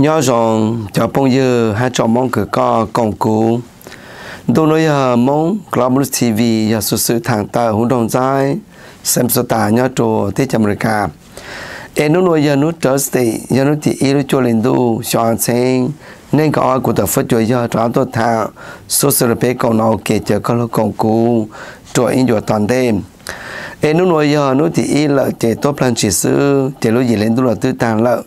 nhớ rằng cho bông giờ hai cho mong cửa co công cụ tôi nói giờ mong Global TV và sự sự thẳng tờ hỗn đồng dài xem số tả nhớ trò thế rồi cả em nói là nút Thursday giờ nói thì yêu cho lên du chọn xem nên có ai của tập phát cho giờ trả tôi thả số sự bé cầu nào kể cho có công cụ cho in cho toàn đêm. Em nói giờ nói thì yêu là chỉ tốt plan chỉ sư chỉ lúc gì lên du là tư tàng lợi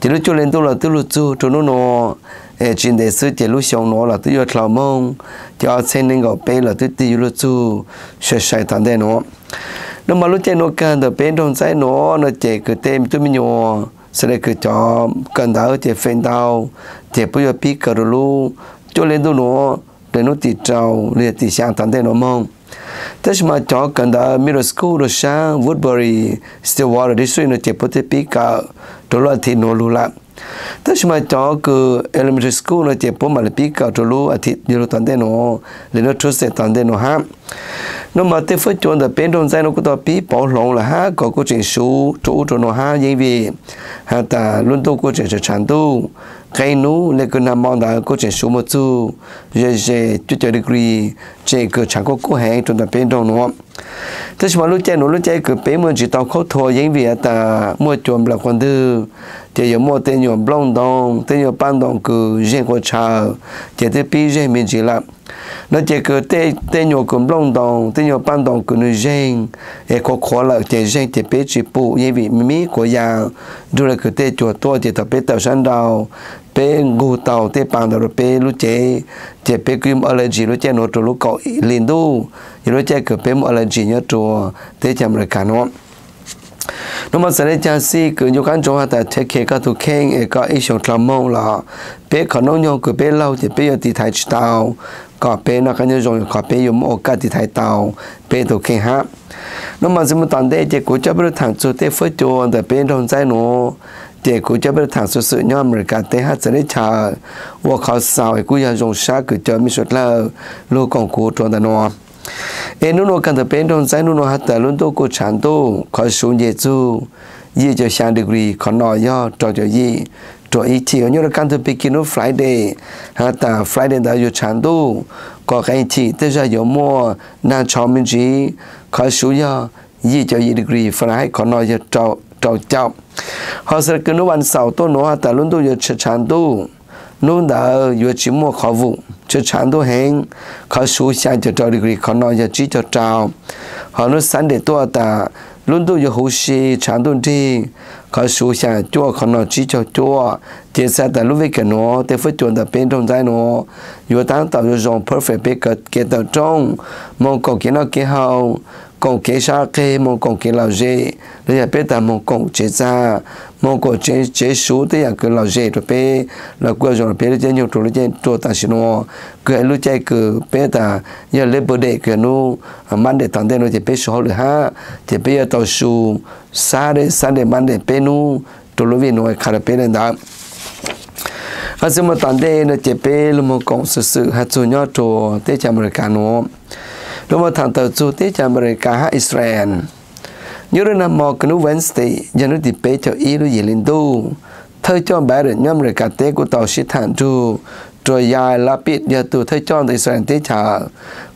chỉ lúc cho lên tôi là tôi lúc chú cho nó nó, ê chuyện đề sư chỉ lúc xong nó là tôi yêu thảo mong cho xem nên gọi bé là tôi tiêu lúc chú sẽ sai thằng đây nó. Nó mà lúc chơi nó cần được bé trong sai nó nó chỉ cứ tem tôi mới nhỏ sẽ là cứ cho cần đào chỉ phèn đào chỉ bây giờ biết cả rồi cho lên tôi nó, để nó tịt trâu liền tịt sang thằng đây nó mong thế mà cho cần đã middle school rồi sang Woodbury, Stillwater district nó chỉ có tiếp biết cả đó là thì nó lula thế mà cho cứ elementary school nó chỉ có mà là biết cả đó là thì nhiều tuần đây nó lên nó trust tuần đây nó ha nó mà thế phải chọn được bên trong sai nó cũng có biết bảo lòng là ha có cái chuyện số chỗ cho nó ha như vậy ha ta luôn tôi có chuyện sẽ change tu cái nú lấy cái nam mong đã có chuyện số một chút rồi rồi chút được gì chơi cái chẳng có cố hẹn, chúng ta bên trong nữa thế mà lúc chơi nó lúc chơi cái bên mình chỉ tao khó thua những việc ta, mua chọn là quan tư. Thì giờ mua tên nhiều blong đông tên nhiều ban đông cứ riêng của cha thì thế bị riêng mình chỉ là nó chỉ cứ tên tên nhiều cũng blong đông tên nhiều ban đông cứ nó riêng để có khó là thì riêng thì bị chỉ phụ những việc mi của nhà rồi là cứ tên chuột to thì tập biết tàu sáng đầu pe ngu tàu té bằng đầu pe lu chế chế pe kim allergy lu chế nó trâu lu cậu liền đu lu chế cứ bé allergy nhớ trâu té chăm rồi cả nó nó mà sẽ cho si cứ nhiều cái chỗ ta thế kia các thứ khen ở e các ý xong làm mong là bé khả năng nhau cứ bé lâu thì bé ở thì thái tàu có bé nó cái như dùng có bé dùng ở cái thì thái tàu bé đồ khen ha. Nó mà sẽ một tuần đây thì cố chấp được thằng chú tế phơi cho để bé đồng trái nó để cũng cho bé thằng sự sự nhau mình cả thế hát sẽ chờ và họ sao cũng 要 dùng sát cứ cho mình xuất là lô còn cố trong đó nó em nó cần tập bên trong trái nó hát tại luôn tôi có chán tôi có xuống dễ chú gì cho sang degree có nói do cho cho gì cho ý chỉ nhớ là cần tập bên kia nó Friday hát tại Friday đã có chán tôi có cái chỉ tới giờ giờ mua na cho mình chỉ có xuống do gì cho gì degree phải có nói do cho trâu chọc. Họ sẽ cứ nô bàn sầu tôi nô ta luôn tôi giờ chơi chán tu nô đã vừa chỉ mua khó vụ chơi chán tu hẹn khó số xa cho trâu được khó nói giờ chỉ cho trâu họ nô sẵn để tôi ta luôn tôi vừa hú sĩ chán tu đi. Khó số xa chua khó nói chỉ cho chua. Chỉ xa ta luôn với cái nó để phải chuẩn ta bên trong trái nó. Vừa tăng tạo vừa dùng perfect biết cái cái tạo trong. Mong cầu cái nó cái hậu còn cái sa kê mong còn cái lao dê. Rồi là biết ta mong còn chế ra mong còn chế chế số thì là cái lao dễ rồi bé là quay rồi bé chơi nhiều chỗ chơi chỗ ta xin nó cái lúc chơi cái bé ta giờ lấy bữa đệ cái nó mang để tặng đây nó thì bé số được ha thì bé tàu số sa để sa để mang để bé nó tôi lúc về nó khai bé lên đó các xin mà tặng đây nó chế bé là một công sự sự hạt số nhỏ chỗ mà thằng tàu chú cho Israel. Nhớ đến năm một, cái nút Wednesday nó bế cho ý lúc gì lên tu thời cho bé được nhóm America tế của tàu sĩ thằng chú rồi dài là biết giờ từ thời cho Israel tế trả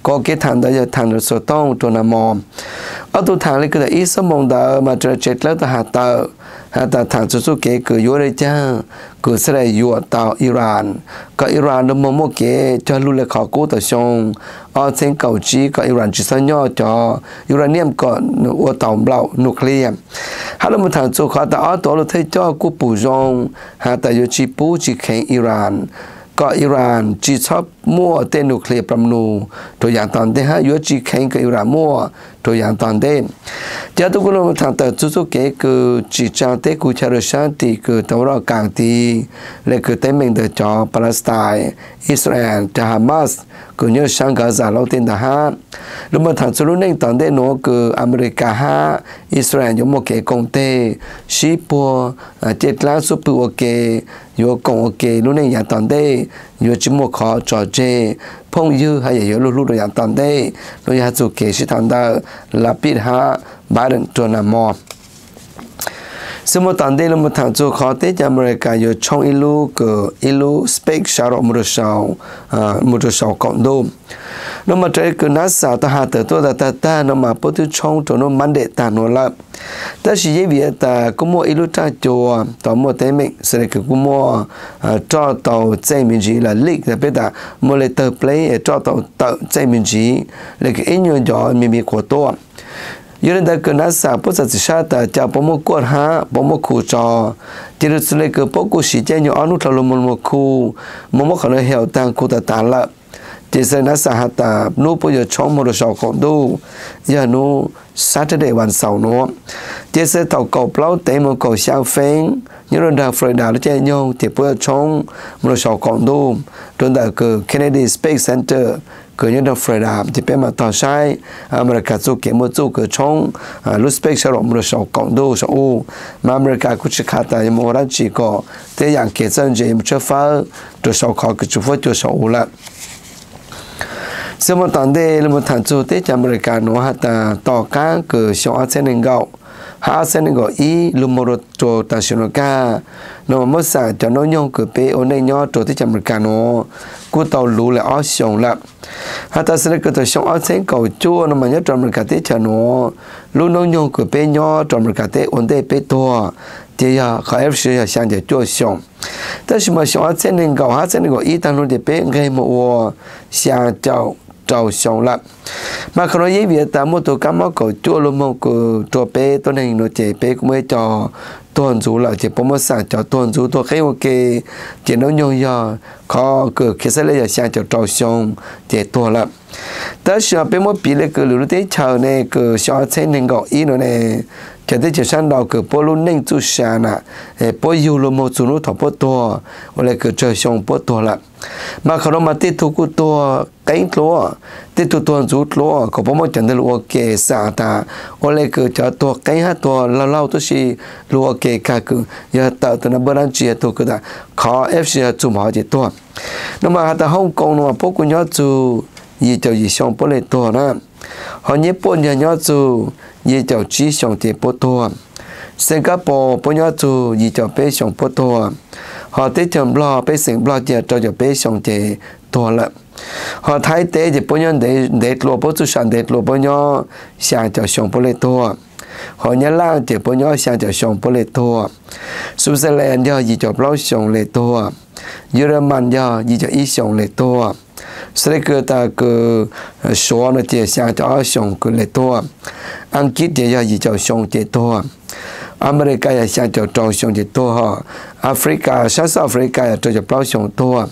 có cái thằng đó giờ thằng được số tông cho năm mò ở tu thằng này là ý sớm mong đó mà trở chết lớn từ hạt tàu ta thằng chú chú kế cứ yếu đây cha cứ sẽ là yếu tàu Iran. Có Iran nó mong một kế cho lưu lại khó cố tàu xong. Ở trên cầu chỉ có Iran chỉ sao nhỏ cho. Uranium có ô tàu bạo nuclear. Hạt là một thằng chú khó tàu ở tổ là thấy cho cú bù rong. Hạt tàu yếu chỉ bù chỉ khen Iran. có Iran chỉ chop mua tên nuclear bom nu ตัวอย่างตอนเดียฮะยูจีแข่งกับอิหร่านมั่วตัวอย่างตอนเดียจะตุกุลมาทางแต่จุดๆเก๋คือจีจางเตกูชาร์ชันตีคือตัวเรากลางตีและคือเต็มเมืองเดจอปาเลสไตน์อิสราเอลจะฮามาสคือเนื้อช่างกาซาเราเต็นนะฮะแล้วมาทางจุดนี้ตอนเดียโนคืออเมริกาฮะอิสราเอลยมโมเกกงเตชีปัวเจ็ดล้านสุปัวเก yo công kê lúc này dạng toàn đây yo chỉ mua khó cho chê phong dư hay yo lúc lúc dạng toàn đây lúc yo hạt kê sĩ thằng ta là biết ha ba đừng tuần là mò Semua cho ilmu tanjo khate jam mereka yo chong ilu ke ilu spek syarok uh, murusau murusau kondo. Nama tadi ke nasa ta taha tertua tata ta nama potu chong tono mande tanola. Ta si ye bia ta kumo ilu ta jo ta mo temek sere ke kumo cho tau zai min ji la lik ta peta mo le ter play cho tau tau zai min ji le ke inyo jo mi mi ko to. 有人在跟他上不是只晓得叫帮忙过哈，帮忙苦着，就是那个包括时间有安路头了么么苦，么么可能还有当苦的打了。就是那啥哈达，努不有窗户的小孔都，也努 Saturday 晚上努，就是到狗包带么狗香氛，有人到 Florida 的见用，也不要窗，么小孔都，都那个 Kennedy Space Center。cứ như đang phải làm thì bé mà tao sai mà cả chú kiếm một chú cứ chong lúc bé sẽ làm được sáu cộng đô sáu u mà mà cả cũng chỉ khá tại một lần chỉ có thế dạng kế dân gì mà chưa phá được sáu khó cứ chú phơi được sáu u lại xem một tảng đây là một thằng chú thế, cho mà cả nó hạt tỏ cá cứ sáu ăn sẽ nên gạo ha sen go i lumoro to ta shono ka, no mo sa to no nyong ko pe, o ne nyo to ti cham ka no, ku to lu le o shong la. Ha ta sen ko to shong o sen ko chu, no ma nyo to ka te cha no, lu no nyong ko pe nyo to ka te on de pe to, te ya, ka er f shi ya xiang de chu shong ta shi ma shong o sen go ha sen go i ta lu de pe ngai mo wo xiang chao trâu xong lắm mà không nói với việc ta mua tổ cá cam cổ chua luôn mông cổ tổ bé tôi này nó chạy bé cũng mới cho tuần rú là chỉ bấm sang cho tuần rú tôi khi ok. Cái chỉ nó nhung giờ khó cửa, khi sẽ lấy giờ sang cho trâu xong chỉ tua lắm ta sợ bé một bị lấy cái lúa tế chờ này cái sợ thế nên gọi ý này cái tới chỉ sang đầu cái bố luôn nên chú sang nè bố yêu luôn một chú nó thọ bố to, hoặc là cái trời xong bố to lắm mà khi mà tiếp tục cái to, cái tua tiếp tục tua chú tua có bố một chân được lúa kề xả ta hoặc là cái cho tua cái hát tua lâu lâu tôi chỉ lúa kề cả cứ, giờ tạo từ nó bữa ăn chia tua khó ép sẽ chú mà chỉ tua nhưng mà ta Hồng Kông nó bố cũng nhớ chú gì cho gì xong bố lại họ nhớ bố nhớ nhớ chú chỉ xong thì bố tua Singapore bố nhớ chú gì cho bé xong bố họ tới chồng lo bé sinh lo giờ cho cho bé xong thì tua họ Thái tế thì bố nhớ để để lo bố chú để bố xong bố họ nhớ là thì bố nhớ sang cho xong bố lại tua Switzerland giờ gì cho lo xong lại tua Yereman giờ gì cho ý xong lại sẽ cơ ta cơ số nó tiền sang cho xong cơ lệ to anh chỉ tiền ra gì cho xong tiền to America ya sang cho trâu xong tiền to ha Africa South Africa ya cho cho bao xong to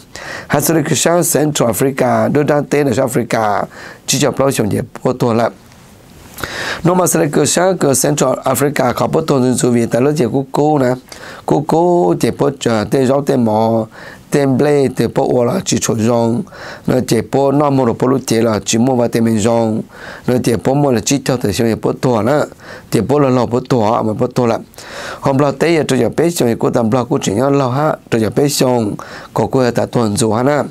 ha sẽ cơ sang Central Africa đôi đang tên là Africa chỉ cho bao xong tiền bao to lắm nó mà sẽ cơ sáng cơ Central Africa có bất thôn dân sự vì tại lớp chỉ cô cô nè cô cô chỉ bất chờ tê giáo tê mò template te po ola chi cho jong na te po na mo ro polu te la chi mo va te men jong na te po mo la chi cho te se po to na, te po la lo po to ha ma po to la. Hom la te ya to ya pe chong ko tam bla ko chi ya la ha, to ya pe chong ko ko ta ton zo ha na.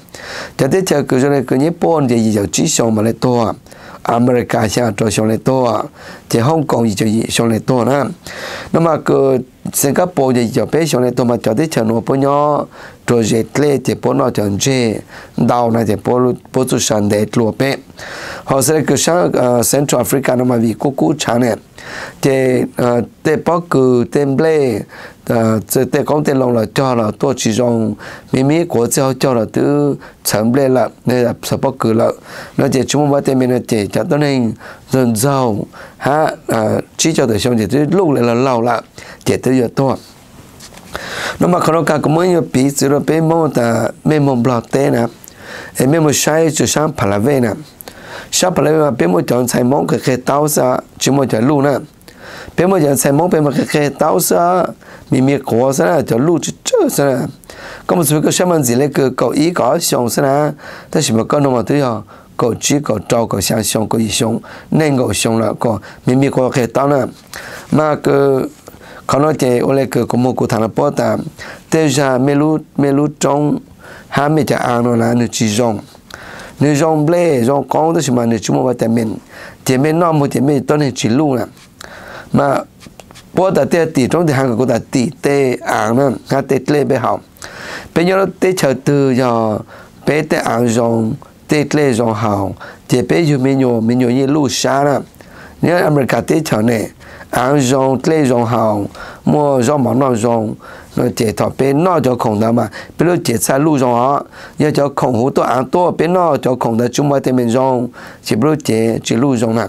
Te te cha ko jone ko ni po de yi ya chi chong ma le to ha America xa cho xong lại to à thì Hong Kong gì cho gì xong to na. Nó mà cứ Singapore gì cho bé xong lại to mà cho tới chờ nó bao nhiêu project e le te pono te anje dau na te polu potu shande tlo pe ho, se ke sha central africa no ma vi ku ku chane te te po e, ku temble te te kong te long la cho la to chi jong mi mi ko cho cho la tu cham ble la, ne la, sa po ku la no te chu mo te mi ne te cha to nei ha chi cho de shong te lu le la lao la te te yo to nó mà có cả cũng mới như bị rồi bị mô ta mê mô blog tê na, em mê mô sai cho sang phá là về nè sao phá là về mà bị mô chọn sai mong cái cái tao sa chỉ mô chọn lu nè bị mô chọn sai mong bị mô cái cái tao sa mì mì khó sa nè chọn lu chứ chứ sa nè có một số cái sao mình gì lấy cái cậu ý có xong sa na, ta chỉ mà có nó mà thấy hả cậu chỉ cậu trâu cậu xiang xong cậu ý xong nên cậu xong là cậu mi mi khó cái tao na, mà cái kono te ole ke komo ko mê pota, teja melu melu tong ha me ta ano la nu chi jong nu jong ble jong kong de shima ne chumo ba te men. Te men no mo te me to ne chi lu mà ma pota te ti trong thì hàng ko ta ti, te ang na, ha te tle be ha pe yo te cha tu yo, pe te ang jong te tle jong ha te pe yu me yo me yo ye lu sha la ne america te cha ne áng rong lê rong hồng mua rong món nó rong nó chế thọ bé nó cho khổng đó mà bé nó chế xa lũ rong họ giờ cho khổng hú to ăn to bé nó cho khổng đó chúng ta tên mình rong chỉ bé chế chỉ lũ rong nè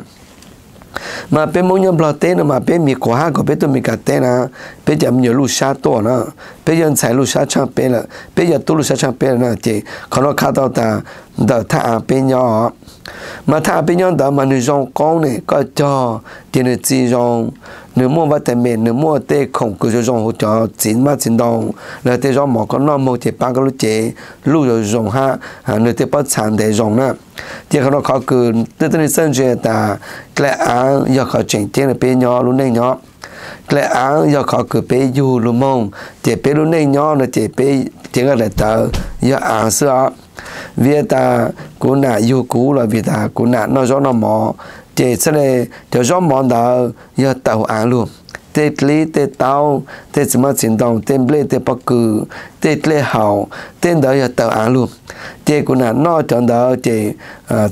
mà bên mỗi nhóm lo tên mà bên mi quá của bên tôi mì cả tên à bên giờ nhiều lúc sát to nữa bên giờ xài lúc sát chăng bên là bên giờ tu lúc sát chăng bên là chế còn nó khá tao ta đợt thà bên nhỏ mà tha bây giờ đó mà nữ dòng con này có cho tiền nữ chỉ dòng. Nữ mua vật tiền mẹ nữ mua tê không cứ dòng hỗ trợ chín mà chín đồng. Là tê dòng mỏ có nó một thì ba cái lúc chế lúc rồi dòng ha à nữ tê bắt sản để dòng nè. Thì nó khó cứ tê tê sân chơi ta lẽ á giờ khó chuyện tiền là bây nhỏ luôn này nhỏ lẽ á giờ khó cứ bây dù luôn mong chỉ bây luôn này nhỏ là chỉ bây chỉ cái là tờ giờ á xưa vì ta cô nà yêu cũ là vì ta cô nà nó gió nó mỏ chỉ sẽ là theo gió mò đó giờ tàu ăn luôn tê lê tê tao tê chỉ mà chuyển động tê lê tê bắc cử tê lê hậu tê đó giờ tàu ăn luôn chỉ cô nà nó chọn đó chỉ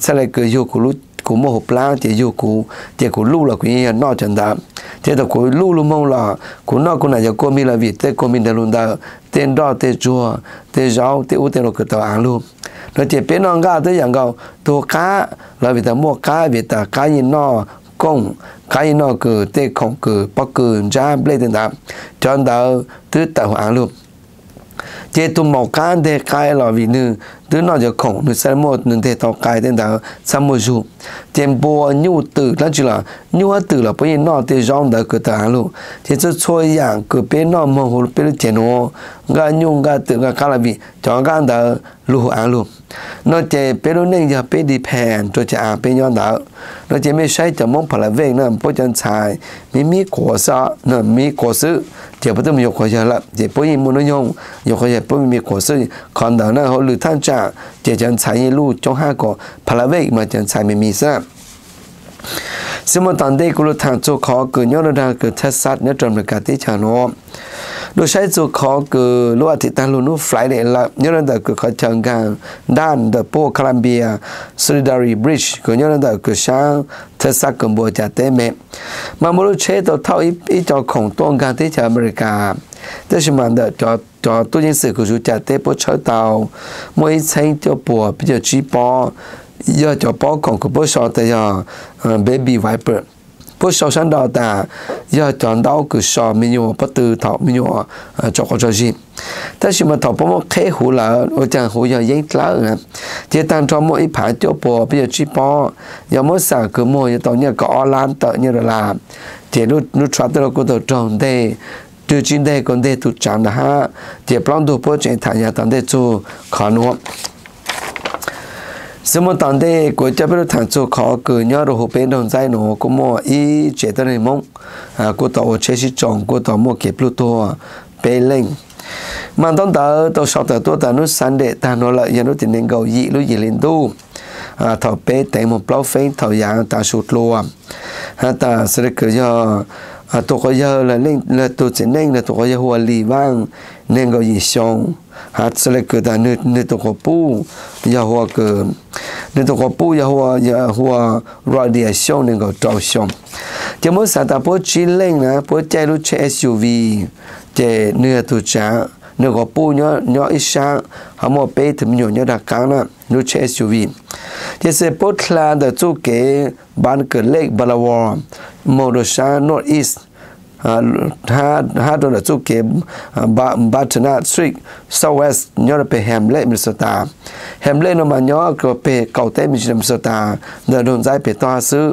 sẽ là cứ yêu cũ lúc cũ mồ hộp lá chỉ dù cũ chỉ của lưu là quý nó chọn đã thế là của lưu luôn mong là của nó cũng là giờ cô mi là vì tết cô mình đã luôn đã tên đó tên chùa tên giáo tên u tên nó cứ tàu ăn luôn rồi chỉ bên nông ga tới dạng cầu tu cá, là vì ta mua cá, vì ta cá gì nó công, cá gì nó cứ tê không cứ bóc cứ ra lấy tiền tạm cho nên ta tứ ta hoàn luôn. Chế tu màu cá tê cái là vì nữ tứ nó giờ khổng nữ sẽ mua nữ tê tàu cái tên ta sang mua dù chế tử đó chỉ là tử là bây giờ nó rong đó cứ ta luôn. Chế cho chơi dạng cứ bên nó mơ hồ bên nó chế gà nhu gà tử gà cá là vì, cho gà đó lù ăn luôn. นอกจากเป็นเนื่องจากเป็นดีแพนตัวจะอานเป็นย้อนหลังนอกจากไม่ใช่จะมองผลเวงนั่นพวกจันชายมีมีขวซะนั่นมีขวซื้อเดี๋พวกต้องมีขวเยอะละเดี๋ยพวกยิ่งมุนยงยกขวเยอะพวกมีขวซื้อคอนเดานั่นเขาหรือท่านจ่าเดี๋ยวจันชายยี่ลู่จงห้าก่อผลเวงมาจันชายไม่มีซะ xin một tận đây cũng thằng chỗ khó cứ nhớ là cứ thất sát nhớ trầm được cả tí chả nó. Đồ sai chỗ khó cứ lúc thì ta luôn lúc phải để là nhớ là cứ khó chẳng cả đan the po Colombia Solidarity Bridge cứ nhớ là cứ sáng thất sát cùng bộ chả tế mẹ. Mà một lúc chế tàu thao ít ít cho khổng tôn cả tí chả America. Thế thì mà đợi cho cho tôi nhân sự của chú chả tế bố chở tàu. Mỗi sáng cho bùa, bây giờ chỉ bò cho bố cổ của bố sợ tại giờ baby wiper. Bố sợ sáng đó ta giờ chọn đau cứ sợ mình nhiều bắt từ thọ mình nhiều ờ, cho có cho gì thế nhưng mà thọ bố một khé hủ là ở chàng hủ giờ giấy lá nè chỉ tăng cho mỗi phải chỗ bố bây giờ chỉ bó. Giờ mỗi sáng cứ mỗi tao nhớ có lan tợ như là làm. Chỉ lúc lúc chọn tới lúc tàu trồng đây từ trên đây còn đây tụt chẳng là ha chỉ plan đồ bố chuyện thả nhà tao đây chú khó nuốt sớm tận đây của cha biết thằng chú khó cứ nhớ đồ hộp bên đồng dây nó cũng mò ý chế tân này mông, à cô tàu chế sĩ chọn cô tàu mua kịp lưu tô bê lên mà tông tờ tàu sau tờ tôi tờ nó san đệ ta nó lại nhà nó tiền nên gầu dị lúc gì lên tu. À thầu bê tay một bao phên thầu dạng ta sụt lùa. À ta sẽ được cử cho à tôi có giờ là nên là tôi sẽ nên là tôi có giờ hòa lì vang nên gầu dị xong hat sele ke ta ne ne to ko pu ya cái ke ne to ko pu ya hua ya hua ra dia shong ne go tao shong te mo sa ta po chi leng na, po chai lu che suv chạy nửa tuổi cha ne go pu nyo nyo isha ha mo pe thêm nhiều nyo đặc ka na, lu che suv te se po là da chu cái ban ke lake balawa, mo do north east ha ha do na chu ke ba ba thna street southwest, nhớ là pe hamlet Minnesota. Hamlet nó mà nhớ có pe kaute mi Minnesota. Là da don zai toa to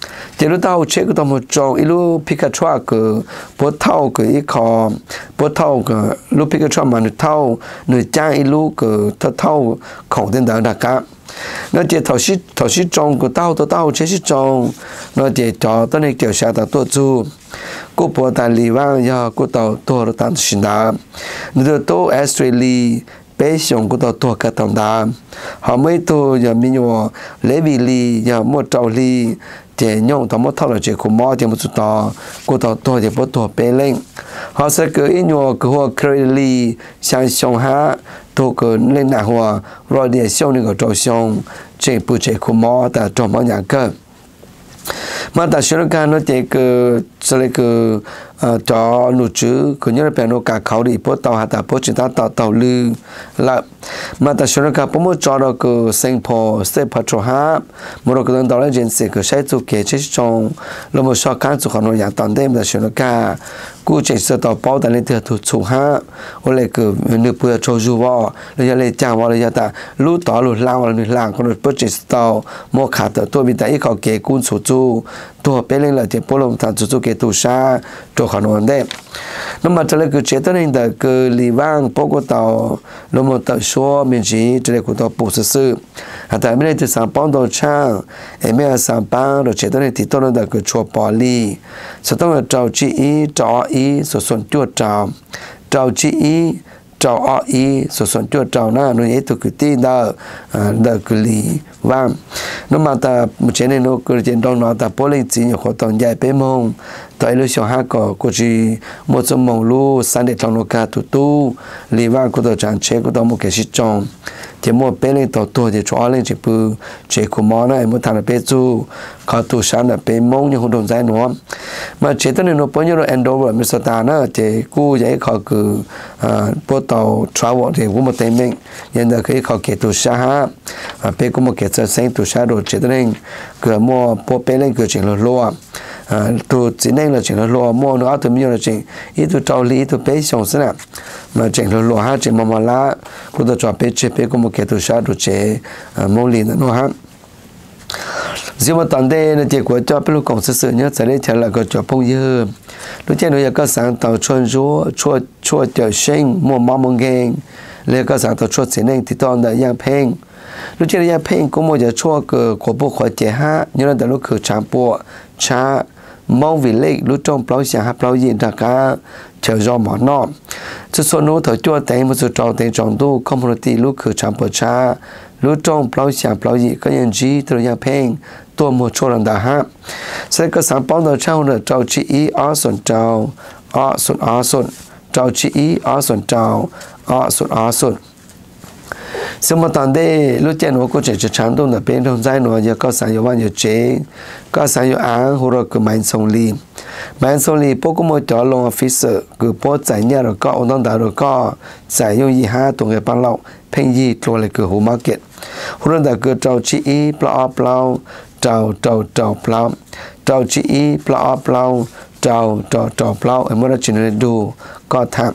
chỉ lúc tao chế cái tao một chỗ Pikachu cái bố thâu cái ít khó bố cái Pikachu mà nó thâu nó trang ilu cái thâu thâu khổng tên đó đặc cả nó chỉ thầu sĩ thầu sĩ trồng của tao tao tao chế sĩ trồng nó chỉ cho tao này kiểu sao tao tôi chú cô bố ta lì vang giờ cô tao tôi là tao xin đã nó tôi Australia bé xong của tao tôi cả tao đã họ mới tôi giờ mình nhọ, lấy vì lì giờ mua trâu lì chỉ nhung tao mất thao là chỉ cũng mua thì một chút tao của tao tôi thì bắt tôi bé lên họ sẽ cứ ý nhớ cứ họ credit sang xong ha tôi cứ lên nào hoa rồi để xong được trâu xong chỉ bù chỉ cũng mua ta trong bao nhà cơ mà ta sẽ cái nó chỉ cứ cho nên cứ cho nụ chữ, cứ nhớ là nó cả khẩu đi, bố tàu hạ tàu bố chúng ta tàu tàu lư. Là, mà ta xem nói cả, bố mua cho nó cứ sinh phò sẽ phát cho ha một lúc cái đó là chuyện gì cứ sẽ chụp kế chế trong lúc mà sau khăn chụp nó dạng tận đêm, ta xem nói cả. Cú chỉ sẽ tàu bao ta lên thừa thủ chụp ha hoặc là cứ nửa bữa cho du vào rồi giờ lên chào vào rồi giờ ta lú tàu lú lang vào lú lang còn bố chỉ tàu. Mua khát tôi bị ta ít khẩu kế cuốn số chú tôi lên là thì bố lồng thằng chú kết tu cho khả năng đấy. Nó mà cho nên cứ chế tới nên cứ lì vang bố của tàu nó một tàu số mình chỉ cho nên của tàu bố sự sự tại mình thì sáng bóng đầu em mới sáng bóng rồi chế tới nên thì tôi nó cứ chua bỏ lì. Sau đó là trâu chi ý, trò ý, rồi xuân chuột trào. Trâu chi ý trâu ọ ý số số chua trâu na nó ấy tụ cái tí đó đó cái lý và nó mà ta, một chế này nó cứ trên đông nó ta bố lên chỉ nhiều khó tồn dài bế mông tại lúc sau hai cỏ, cô chỉ một số mông lu sang để trong nó cả tụ tu lý và cô tổ chẳng chế cô tổ một cái sĩ trông thì mua bé lên tàu tuổi thì cho lên chỉ bự chỉ của món này mua thằng là bé chú có tù sáng là bé mông như hôn đồn dài nữa. Mà chỉ tới nên nó bao nhiêu là endover mới sao ta nữa thì cú giấy khó cứ à, bộ tàu travel thì cũng một tên mình. Nhận được cái khó kể tù sáng ha à, bé cũng một kể sơ sinh tù sáng rồi chỉ tới nên cửa mua bộ bé lên cửa chỉ là loa à tu chỉ là chuyện là lo mua nó thì mình là chuyện ít tu trâu lý tu bé xong thế nào mà chuyện là lo ha chuyện mà mà lá cũng tu cho bé chế bé cũng một cái tu sa tu chế mua nó ha riêng mà toàn đây là chỉ của cho bé lúc còn sự sự nhớ, sẽ đấy trở có cho phong dư. Lúc trên nó có sáng tàu chuyên rúa chua chua tiểu sinh, mua mắm mông gang có sáng tàu chua chỉ nên thì toàn là yang peng lúc trên là yang cũng một giờ chua cờ của bộ chế ha nhớ là từ lúc khử trang bộ cha မောင်ဝီလေးလူတုံပလောင်းရှာဟာပလောင်းရင်တကချေရောမနောချစနိုးထကြောတိုင်မစတောင်းတိုင်ကြောင့်တို့ကွန်မြူနတီလူခချမ်ပချာလူတုံပလောင်းရှာပလောင်းရင်ကရင်ကြီးတရဖိန်ตัวมูชรันดาฮะเสกสามป้องตัวเช่าเนเจ้าชีอีอาส่วนเจ้าอาส่วนอาส่วนเจ้าชีอีอาส่วนเจ้าอาส่วนอาส่วน sau mà tận đây lúc trên hồ có thể chỉ chạm đông là bên trong dây nó giờ có sản yêu bao nhiêu chế có sản yêu án hồ rồi cứ mạnh sông li mạnh sông li bố cũng mới cho lòng office. Cứ bố giải nhà rồi có ông đông đào rồi có giải yêu gì ha tụng cái ban lộc phênh gì tôi lại cứ hồ market. Hồ rồi đã cứ trâu chi ý plau plau trâu trâu trâu plau trâu chi ý plau plau trâu trâu trâu plau em muốn là chuyện này đủ có thằng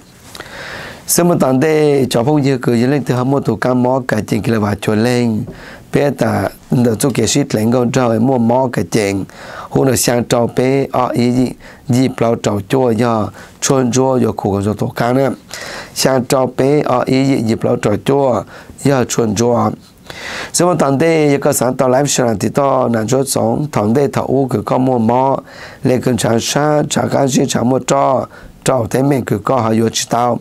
sớm một tuần đây cho phong như cứ như lên từ hâm một tụ cam mò cả chuyện kia là vào cho lên bé ta đỡ cho cái shit lên con trâu mua mò cả chuyện hôm nay sang trâu bé ở ý gì gì bao trâu chua giờ chuồn chua giờ khu cái tụ cam nữa sang trâu bé ở ý gì gì bao trâu chua giờ chuồn chua sớm một tuần đây cái sáng tàu live show thì to nằm chỗ sống thằng đây thầu u cứ có mua mò lên cần chẳng sa chẳng cái gì chẳng mua trâu trâu thế mình cứ có họ vô chỉ tao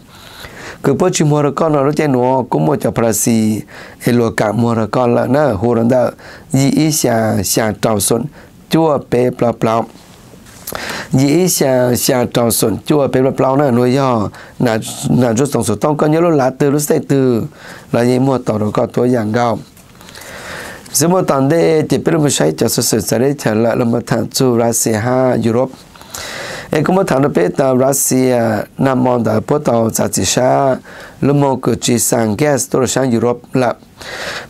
cứ bố chỉ mua con nó chạy nó cũng mua cho prasi e lo cả mua con là nó hồ randa yi ý xia xia trào xuân chua bé bla bla xia xia trào xuân chua bé bla bla nuôi do na na chút tổng số tông, con nhớ lúc lá từ lúc sẽ từ là gì mua tàu rồi có tuổi dạng gạo. Giờ mà tận đây thì biết là sai cho sự sự sẽ để trở lại Russia ha, Europe e kuma thằng bé ta Russia nam mong da po tàu sa chỉ sa lúc mà cứ chỉ sang gas tôi sang Europe là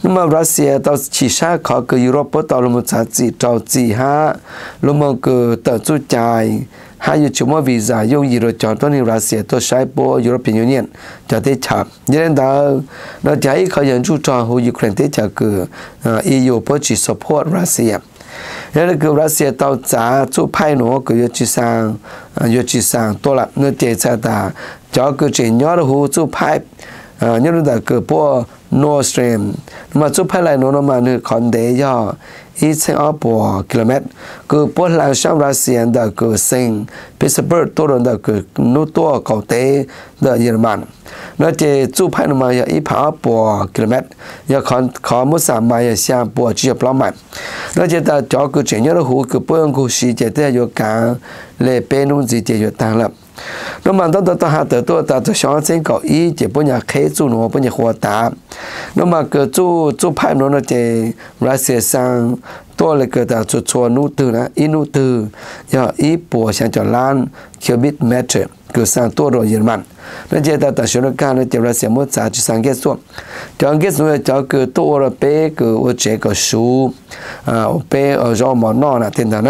nhưng mà Russia tàu chỉ sa khó cứ Europe po tàu lúc mà sa chỉ tàu chỉ ha lúc mà cứ tự chủ chạy hai yêu chúng mà visa dùng gì rồi chọn tôi đi Russia tôi sai bộ European Union cho tới chậm như thế đó nó chạy khó nhận chủ trò hồ Ukraine tới chậm cứ EU po chỉ support Russia thế là cứ Russia tàu trả chú phai nó cứ yêu chi sang yêu chi sang to là nó tiền sao ta cho cứ chỉ nhớ là hồ chú phai nhớ là cứ po Nord Stream. Mà chú phai lại nó nó mà nó còn để cho ít xe ở km. Cứ po là sang Russia đã cứ sinh Pittsburgh tôi đã cứ nút to tế đã Nhật nó chỉ chụp hay nó mà ít phá km giờ còn có một sản mà sang bộ chỉ là bao nó chỉ ta cho cái chuyện nhớ là hú cái bộ sự chỉ để cho cả lệ bên nó gì chỉ cho tăng lập nó mà đó đó hạ tới tôi ta tôi sáng sinh có ý chỉ bây giờ khai chú nó bây giờ hoa ta nó mà cái chú chú phải nó nó chỉ Russia sang tôi là cái ta chú chú nút từ đó ý nút từ giờ ý bộ sang cho lan cái sang tua rồi Nhật mặn nó chỉ ta ta sáng cái nó ra Russia một giá chỉ sang kết xuống cho cái số cho cứ tua rồi bé cứ ở chế cái số à bé ở trong mà nó là tiền đó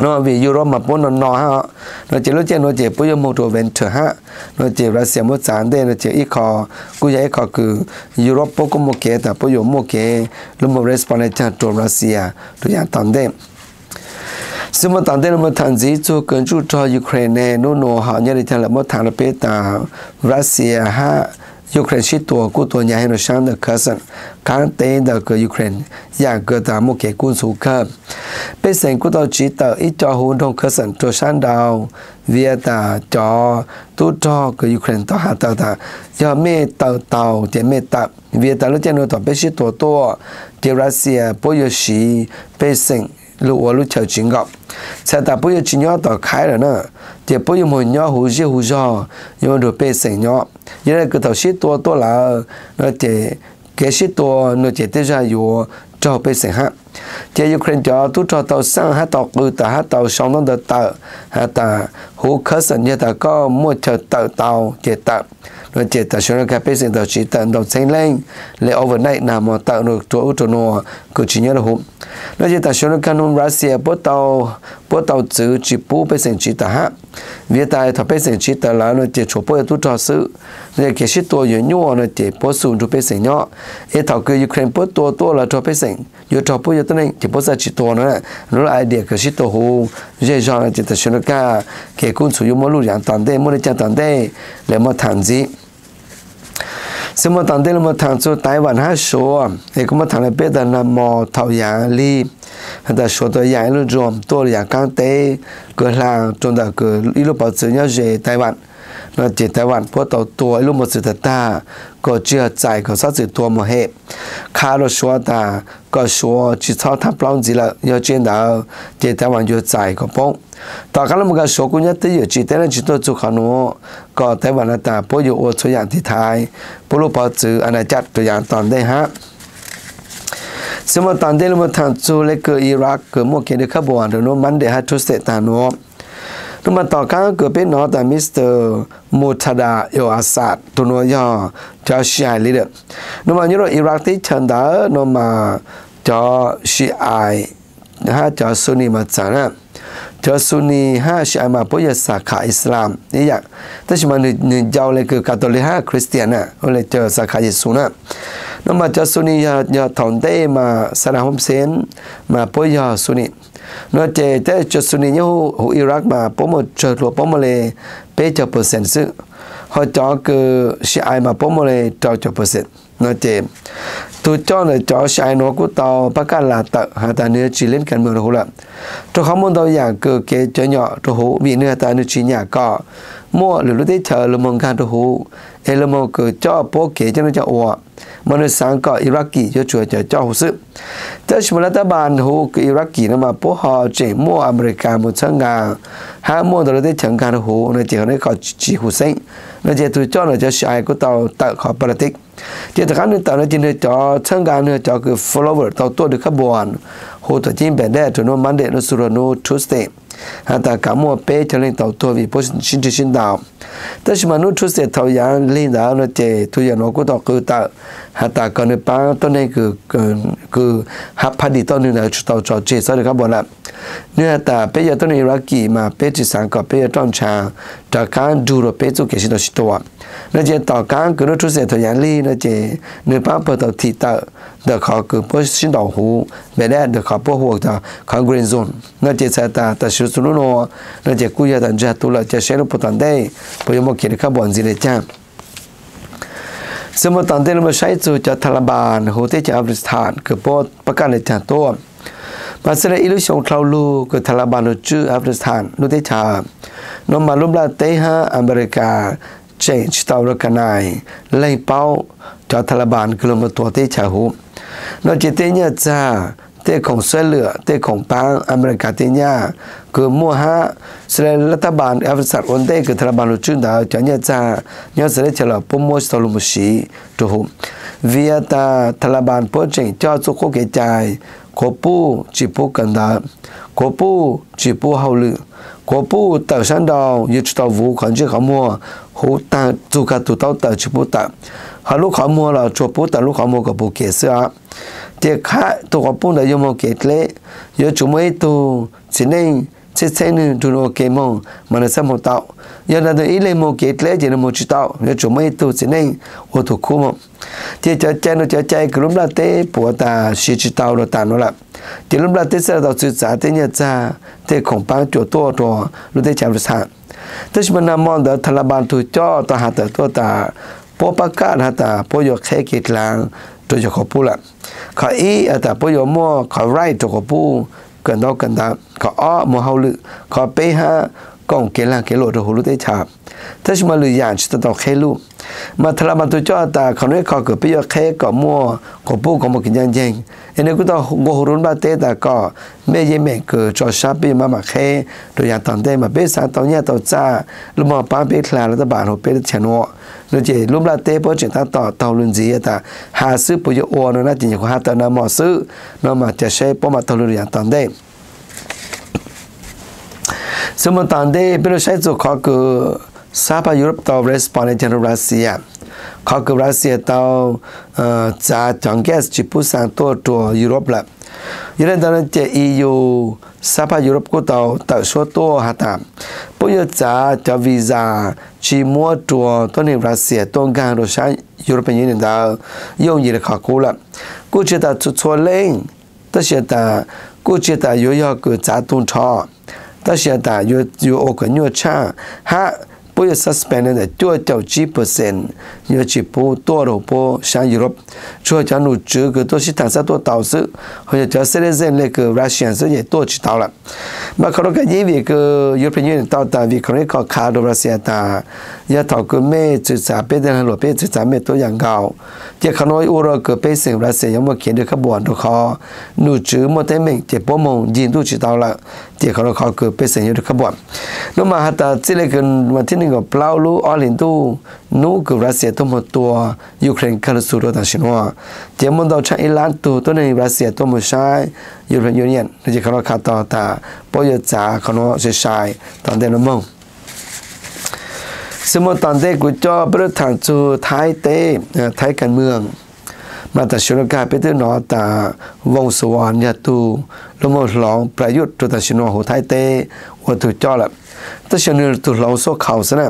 nó vì Europe mà bốn nó nó ha nó chỉ lúc trên nó chỉ bây giờ một đồ venture ha nó chỉ là xem một sản đây nó chỉ ít khó cứ vậy khó cứ Europe cũng một cái ta bây giờ một cái lúc một response cho đồ Russia đồ dạng tạm đây สมตังเดนมาทันซีจูเกินจูจอยูเครนโนโนหาเนี่ยดิทันละมทางละเปตารัสเซียฮะยูเครนชิตัวกูตัวใหญ่ให้เราช่างเดคาสันการเตนเดกยูเครนอยากเกิดตามมุกเกกุนสูเคบเป็นเสียงกูตัวจีเตอร์อีจอฮูนทงคาสันตัวช่างดาวเวียตาจอตู้จอกับยูเครนต่อหาเตาตายอเมเตาเตาเจเมตับเวียตาแล้วเจนโนต่อเป็นชิตัวตัวเจรัสเซียโปโยชีเป็นเสียง lúc ở lúc chờ chuyện gặp sẽ ta bây giờ chuyện nhỏ tỏ khai rồi nữa thì bây giờ mình nhỏ hú gì hú giò nhưng mà được bê sẻ nhỏ như là cứ thầu shit tua tua là nó chỉ cái shit tua nó chỉ tới ra dù cho bê sẻ ha thì Ukraine cho tu cho tàu sang hát tàu cứ tàu hát tàu xong nó được tàu hát tàu hú khớ sẵn như ta có mua chờ tàu tàu chỉ tàu rồi chỉ tàu xuống cái bê sinh tàu chỉ tàu đầu xanh lên lấy overnight nào mà tàu được chỗ chỗ nào cứ chỉ nhớ là hôm, nói chỉ ta xuống cái nông Russia, bố tàu bố tàu chữ chỉ bố bên sinh chỉ ta ha vì tại thọ bên sinh chỉ ta là nó chỉ chụp bố tu trò sự. Nên cái sự tôi yếu nhỏ nó chỉ bố xuống chụp bên sinh nhỏ ấy thọ cứ Ukraine bố tổ tổ là cho bên sinh yếu trò bố yếu tên này chỉ bố sa chỉ tổ nữa. Nó là idea cái sự tôi hồ dễ dàng là chỉ ta xuống cái cái quân sự yếu mỗi lúc dạng toàn đây mỗi lúc dạng toàn đây để mà thành gì xem mà tận đây là một thằng số Taiwan Văn hai số thì cũng một thằng này biết là mò thầu giá li hay số tôi giá luôn rồi tôi là căng tế cửa hàng trong đó cửa đi lúc bảo xử nhau về Taiwan nó chỉ Taiwan bắt tàu tuổi lúc một sự thật ta có chưa ต่อการมกสกุญญติอยู่จิตแต่ละจิตตัวจุขานุก็แต่วันตาปอยู่อตัวอย่างที่ท้ายปุรุปจืออาณาจักรตัวอย่างตอนได้ฮะสมัยตอนได้ลมทางจูเลเกออิรักเกอดโมเกเดขบวนหรือโนมันเดฮัทุสเตตานุนมาต่อข้างเกิดเป็นนอแต่มิสเตอร์มูทดาโยอาสัตตุนยออจอชิยลิเดนุมายุโรปอิรักที่เชิญดาโนมาจอชิยนะฮะจอซุนีมาจานะ Jasuni ha syama poya sakha Islam. Iya. Tashi ma ni jauh le ke Katolik ha Kristian ha oleh jauh sakha Yesus na. Nama Jasuni ya ya taunte ma sanahom sen ma poya suni. Nó chế tế cho Sunni nhớ hữu Iraq mà bố một trở lụa bố một lệ bê cho percent sự. Họ cho cứ sĩ ai mà bố một lệ trao cho percent. Nó chế tôi cho là cho sĩ ai nó cũng tao bắt cả là tự hà ta nữa chỉ lên cảnh mường hồ lắm tôi không muốn tao dạng cái cái cho nhỏ tôi hồ vì nữa ta nữa chỉ nhà có mua lửa lúc đấy chờ là mong khăn tôi hồ em là một cái cho bố kế cho nó cho ủa มนุษสังกออิรักกีจะช่วยจะเจ้าหูซึแต่ชมรัฐบาลหูอิรักกีนมาพูดหาเจมัวอเมริกามุชงาห้ามัวอดที่เชิงการหูในเจ้าในขอจีหูเซ็งในเจ้าตัวเจ้าในเจ้าชายก็ต่อตัดขอบประเทศเจ้าตะการในต่อในจินเนจ่อเชิงการเนี่ยจ่อคือ follower ต่อตัวดึกขบวนหูตัวจีนแบนไดดถน้มันเดนสุรโนทูสเตย์ hà ta cả mua bé cho lên tàu tua vì bố xin chỉ xin đào tất nhiên mà nút chút sẽ tàu yang lên đã nó chè thu giờ nó cũng tàu cứ ta hà ta còn được ba tôi này cứ cứ hấp phát đi tôi nữa là tàu cho chè sao được các bạn ạ nữa ta bây giờ tôi này ra kỳ mà bé chỉ sáng có bây giờ trong trà trà cá đủ rồi bé chú cái gì đó xin tàu nó chỉ tàu cá cứ nút chút sẽ tàu yang lên nó chỉ nếu ba bờ tàu thịt tàu 的考个不新岛湖，未来的考保护的考 green zone，那这才打的修苏路咯，那这古也等这多了，这谁都不当的，不用么给你看本子的讲。 สมมติตอนที่เราใช้จูจากทาลิบานหัวที่จากอัฟกานิสถานคือพอประกาศในจากตัวมาเสด็จอิลุชงคลาวลูคือทาลิบานจูอัฟกานิสถานรู้ที่ชานมาลุมลาเตฮะอเมริกา change ตาวรกันไนเลยเป้าจากทาลิบานคือลงมาตัวที่ชาหู นอกจากนี้จ้า tế không xoay lửa tế không bang America tế nhà cứ mua ha sẽ là ta bàn ở sát ổn định cứ thằng bàn lúc trước đó cho nhà cha nhớ sẽ chờ là bố mua sau lúc xí cho hùng vì ta thằng bàn bố trình cho cho cô cái trái cô bu chỉ bu cần đó cô bu chỉ bu hậu lửa cô bu tờ sáng đầu như tàu vũ còn chưa có mua hú ta dù cả tụ tàu tờ chỉ bu tờ họ lúc họ mua là chùa bút tờ lúc họ mua cái bu kia xưa tiệc khác tụ có bút là dùng một cái lệ. Giờ chúng mới tụ chỉ nên chỉ thấy nên tụ nó cái mong mà nó xem một tạo. Giờ là tụ ý lên một cái lệ chỉ là một chỉ tạo. Giờ chúng mới tụ chỉ nên ô tụ khu mong thì cho chơi nó cho chơi cái lúc là tế bộ ta chỉ chỉ tạo rồi ta nó là thì lúc là tế sẽ tạo sự giả tế nhà cha, tế không bán chỗ to to lúc tế chạm được sản thế mình nằm mong đỡ thằng là bàn tụ cho, ta hạ tờ ta ta popakat hata poyo khekit lang to jo kopula ka i ata poyo mo ka right to kopu kan do kan da ka a mo haulu ka pe ha kong ke la ke lo to hulu te cha ta shma lu yan chita to khelu ma thala ma to cha ta ka ne ka ko pe yo khe ka mo kopu ko mo kin yang jeng nên cứ tao ngô hồ rốn ba tê ta có mẹ dễ mẹ cờ cho sắp bây mà mà khê rồi nhà tòng tê mà biết sáng tao nhà tao cha lúc mà ba biết là là tao bảo hồ biết chèn ngọ rồi chỉ lúc là tê bớt chuyện ta tỏ tàu luôn gì ta hà sư bây giờ ô nó là chỉ nhà của hà tao nó mò sư nó mà chả xe bố mà tao luôn nhà tòng tê Sumantande, pero sai zo ka ku Sapa Europe to respond in Russia khó cơ ra xe tàu trả chọn gas chỉ bút sang tổ chùa Europe là như thế đó chế EU Sapa Europe của tàu tàu số tour hạ tạm bây giờ trả cho visa chỉ mua tour tuần hiệu ra xe tuần gang đồ sáng Europe như thế nào, dùng gì là khó cố lắm cô chế tạo chút chua lên tất nhiên là cô chế tạo yêu yêu của trả tuần cho tất nhiên là yêu yêu ổ của nhiều cha ha po ye suspend ne tyo chao chi percent ye chi po to ro po shan europe cho cha nu che ge to shi ta sa to tao se ho ye ja se le zen le ke russian se ye to chi tao la ma kro ka ye vi ke european union ta ta vi kro ka ka do russia ta ยะถอกเมจุดสาเปเดฮันหลเปจุดสาเมตัวอย่างเก่าเจ้าขน้อยอุระเกิดเป็เสียงราเสียังมาเขียนด้วยขบวนตัวคอหนูจื้อมอเต็มเจ็บปมงยินดูจิตเอาละเจ้าขน้อยเขาเกิดเป็เสียงด้วยขบวนนุมาฮัตตาจิเลกันวันที่หนึ่งกับเปล่าลูออลินตู้นูเกิดรัสเซียตัวหมดตัวยูเครนคาร์สูโรตังชินวเจ้ามันดาใช้อิลันตัวตัวในรัสเซียตัวหมดช้ยูเครนยูเนียนเจ้าขน้อยขาต่อตาปอยจ่าขน้อยชายตอนเดนมง สมมติตอนเด็กกูจอประธานจูไทยเต้ไทยการเมือง มาแต่ชนกาไปตื้อนอตาวงสวรรค์ยาตูลมหลองประยุทธ์ตัวแต่ชนหัวไทยเต้วัตถุจอละแต่ชุนตุหลองโซเขาซะนะ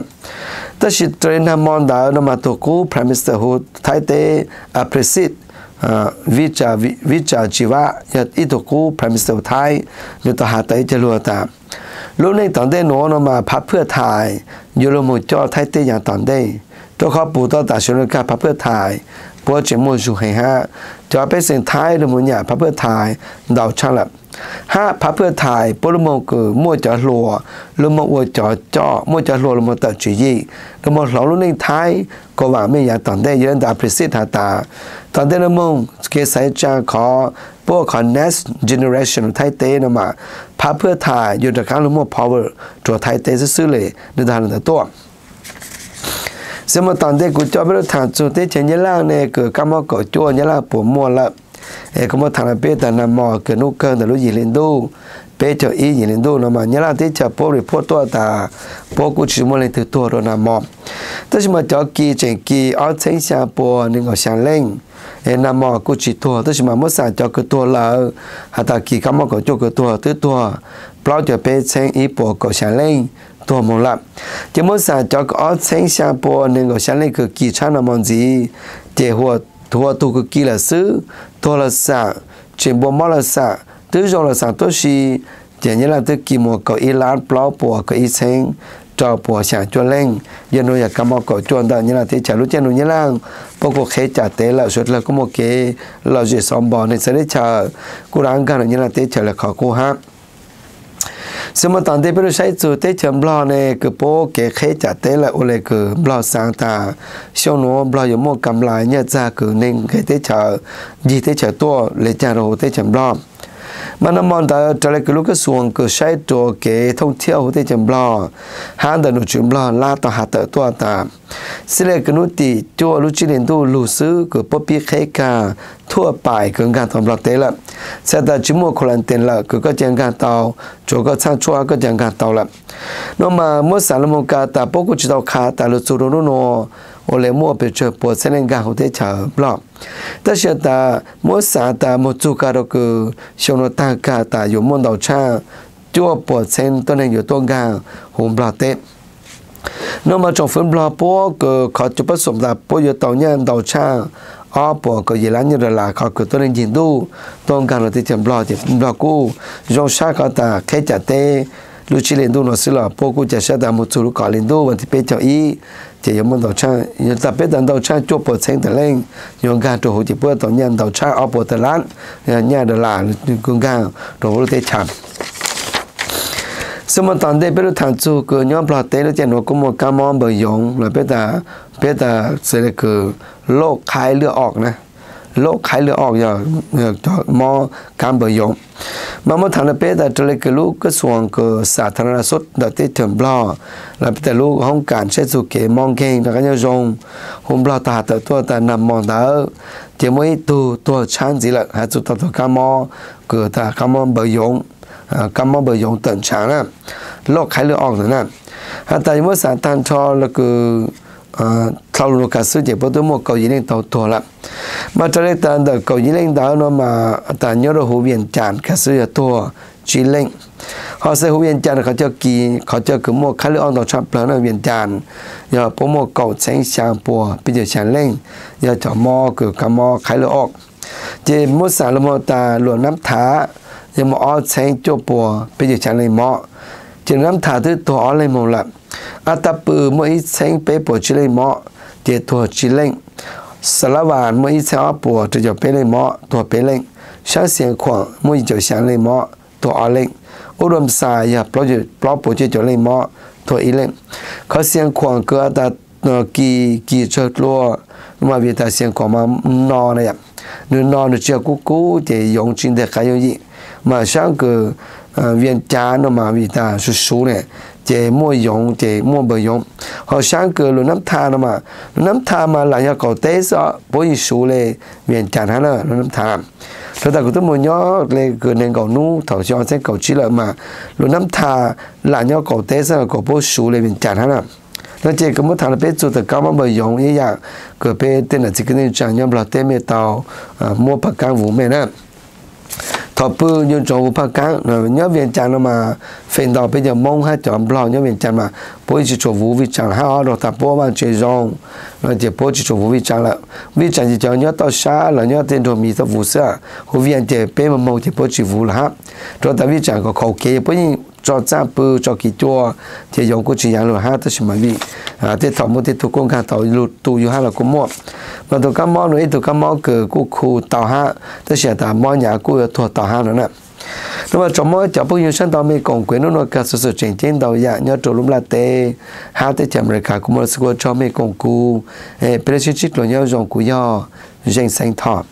แต่ชิตเรนามอนดาวนมาตัวกูพระมิสเตอร์หัวไทยเต้อภิสิทธิ์ vicha vicha chiwa ya ito ku prime minister ไทยอยู่ต่อหาไตจรัวตาม ลูกในตอนได้หนูนมาพับเพื่อถ่ายยู่ลมุจอไทยเตอย่างตอนได้ตัวเขาปูต่อตาชนกาพับเพื่อถ่ายปัวเจมูสุให้ฮะจะไปเสียงไทยลมุเนี่ยพับเพื่อถ่ายดาวช่างละห้าพับเพื่อถ่ายปุรโมกือมั่วจะรัวลุมวัวจอจ่อมั่วจะรัวลมตัดจียี่ลมหลงลูกในไทยก็ว่าไม่อยากตอนได้ยืนตาพริสิทาตา ตอนเดินมุ่งเกษายจางขอ พวกขอ next generation ไทยเต้นมาพาเพื่อถ่ายอยู่ในการลุ่ม power ตัวไทยเต้ซื้อเลยในทางนั้นตัวสมัยตอนเด็กกูจอบไปทางจุดที่เชนยล่างเนี่ยเกิดกำมอกจั่วยล่างปวดมัวละเอ้ก็มาทางเป้แต่นำมอเกิดนุกเกินแต่รู้ยินดูเป้เจ้าอียินดูนะมันยล่างที่จะพบรีพอร์ตตัวตาพวกกูชิมเลยถือตัวโดน เอ็นามอกูจิทัวตัวชิมามอสานจอกูตัวละหาตากีคำมอก็จอกูตัวตัวตัวเปล่าจะเป็นเชงอีปัวก็ฉันเล่งตัวมองละจะมอสานจอก็ออเชงชาปัวหนึ่งก็ฉันเล่งคือกีชานามอนจีเจหัวทัวตัวกูกีละซื้อตัวละสะเจบัวมอละสะตัวจงละสะตัวชีเจนี่ละตัวกีมัวก็อีล้านเปล่าปัวก็อีเชง cho bùa xả cho lên. Dân nuôi cam mò cổ chuồn đó như là thế trả lúc chân nuôi như là. Bao cuộc khế trả tế là suốt là có một cái là duyệt xong bò này sẽ để chờ cô đang gần như là thế trả là khó cô hát sớm mà tận thế bây giờ chủ tế chấm bò này, cứ bố cái khế trả tế là ô lệ cứ bò sáng ta. Sau nó bò giống một cầm lại nhớ ra cứ nên cái tế chờ gì tế chờ tua lấy trả rồi tế chấm bò mà nó mong ta trở lại cái lúc cái xuồng, cái sai trò cái thông thiêu thế chấm lo hắn đã nói chuyện lo la ta hạt tự tua ta xin lại cái nút tì cho lúc chỉ đến tu lù sư cái bố bi khai cả thua bài cái ngàn thầm lọt tế lận. Sẽ ta chỉ mua khổ lần tiền là cái cái chẳng ngàn tàu, chỗ cái sang chua cái chẳng ngàn tàu lận. Nó mà mua sản là một cái ta bố cũng chỉ tàu khá ta lúc số đó nó 我来摸别着波才能干好的茶不了。但是他摸啥他摸做个那个像那大个他有摸到茶，就波才都能有多干红不了的。那么trong phần blo po cái khó chụp bắt sủng là po yo tàu nhân tàu cha ở po cái gì lắm như là khó cái tôi nên nhìn du tôi càng là thì chậm blo thì blo cũ trong sa cái ta khai trả tê lúc chỉ lên du nó sẽ là po cũ chỉ sẽ ta một số lúc có lên du và thì bây giờ ý thì có đầu cha nhưng tập biết rằng đầu cha chụp bộ sen từ lên nhưng gà chỗ hồ chỉ bữa tàu nhân đầu cha ở bộ từ lán nhà đầu là cũng gà rồi lúc thế chạm sớm mà tận đây biết được thằng chú cứ nhóm bảo tế nó chỉ nó cũng một cam mong bởi dụng là biết ta biết ta sẽ là cứ lô khai lửa ọc nè lô khai lửa ọc giờ cho mò cam bờ dụng mà một thằng là bé ta trở lại cái lúc cái xuồng, cái xã thằng là xuất đã tới thầm lo là bây giờ lúc không cản sẽ chụp kế mong khen là cái nhau dùng. Hôm lo ta tự tôi ta nằm mong à, ta chỉ mới tu tu chán gì là hay chụp ta tu cam mò cửa ta cam mò bờ dụng cam mò bờ dụng tận sáng nè lô khai lửa ọc nữa nè. Hay tại mỗi xã tan cho là cứ à, thao lục cả sự chỉ bắt đầu một câu gì nên tàu thua lắm mà cho nên ta được cầu gì lên đó nó mà ta nhớ được hồ biển tràn cả sư là tua chỉ lên họ sẽ hồ biển tràn họ cho kỳ họ cho cứ mua khai lượng tàu chạm lớn ở biển tràn giờ bố mua cầu sáng sáng bùa bây giờ sáng lên giờ cho mò cứ cả mò khai lượng chỉ mua sản là một ta luồn nắm thả giờ mò sáng cho bùa bây giờ sáng lên mò chỉ nắm thả thứ thọ lên một lần. À tập bự mỗi sáng bé bùa chỉ lên mò để thua chỉ lên สารวานเมื่ออีเช้าปวดจะจะเป็นเลยหมอตัวเป็นเลยช่างเสียงขวางเมื่อจะเสียงเลยหมอตัวอะไรอุดมสายอย่าปล่อยปล่อยปวด 这么用，这么不用。好像个路南塔了嘛，路南塔嘛，人家搞得是不一熟嘞，原讲他了路南塔。他大个都没鸟嘞，个能搞努，头先在搞起了嘛，路南塔人家搞得是搞不熟嘞，原讲他了。那这个么，他那边做的干嘛不用一样？个边等了这个人讲，要不然对面到啊，莫不干无咩呢？thọ bư như chỗ pa cá rồi nhớ viên chân nó mà phiền đỏ bây giờ mong hai chọn lo nhớ viên chân mà. Bố chỉ chỗ vũ vi chân ha rồi ta bố mang chơi rong rồi chỉ bố chỉ chỗ vũ vi chân là vi chân chỉ cho nhớ tao xa là nhớ tên đồ mi tao vũ sữa hồ viên chỉ bé mà mong chỉ bố chỉ vũ là rồi ta vi chân có khẩu kế, bố nhìn cho cha bư cho kỳ chua thì dùng của chỉ dạng lửa ha à, tức là mà vì à thế thọ một thế thủ công cả tàu lụt tù yêu ha là cũng mua mà tụ các món nữa tụ các món cử của khu tàu ha tức sẽ ta món nhà của thuộc tàu ha nữa nè. Nó mà trong mỗi chỗ bao nhiêu sản tàu mình còn quyền nó cả sự sự chỉnh chỉnh tàu dạ nhớ chỗ lúc là tê. Ha tê chậm rồi cả cũng một sự cho mình còn cu ê bây giờ chỉ lo nhớ dùng của yo danh sinh thọ.